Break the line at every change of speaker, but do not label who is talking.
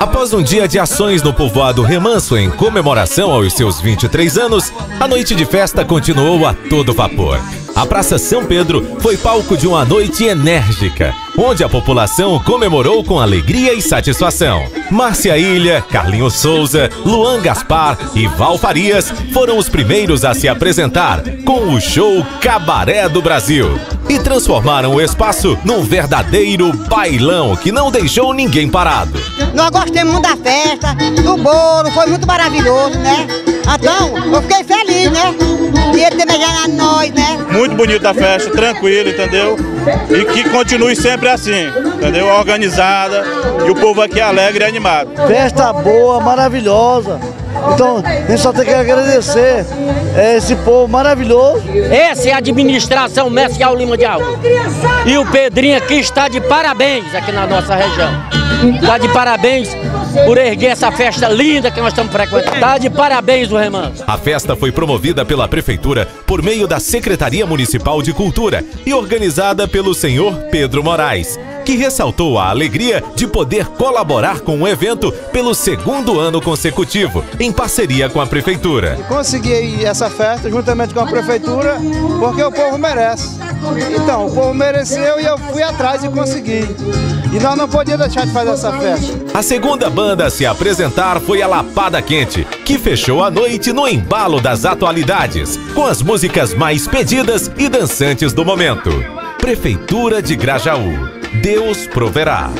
Após um dia de ações no povoado Remanso em comemoração aos seus 23 anos, a noite de festa continuou a todo vapor. A Praça São Pedro foi palco de uma noite enérgica, onde a população comemorou com alegria e satisfação. Márcia Ilha, Carlinhos Souza, Luan Gaspar e Val Farias foram os primeiros a se apresentar com o show Cabaré do Brasil e transformaram o espaço num verdadeiro bailão que não deixou ninguém parado.
Nós gostamos muito da festa, do bolo, foi muito maravilhoso, né? Então, eu fiquei feliz, né? E ele ter beijado nós, né?
Muito bonita a festa, tranquilo, entendeu? E que continue sempre assim, entendeu? Organizada e o povo aqui alegre e animado.
Festa boa, maravilhosa. Então, a gente só tem que agradecer é, esse povo maravilhoso.
Essa é a administração Mestre Lima de Alva. E o Pedrinho aqui está de parabéns aqui na nossa região. Está de parabéns por erguer essa festa linda que nós estamos frequentando. Está de parabéns o Remanso.
A festa foi promovida pela Prefeitura por meio da Secretaria Municipal de Cultura e organizada pelo senhor Pedro Moraes que ressaltou a alegria de poder colaborar com o evento pelo segundo ano consecutivo, em parceria com a Prefeitura.
Consegui essa festa juntamente com a Prefeitura porque o povo merece. Então, o povo mereceu e eu fui atrás e consegui. E nós não podíamos deixar de fazer essa festa.
A segunda banda a se apresentar foi a Lapada Quente, que fechou a noite no embalo das atualidades, com as músicas mais pedidas e dançantes do momento. Prefeitura de Grajaú. Deus proverá.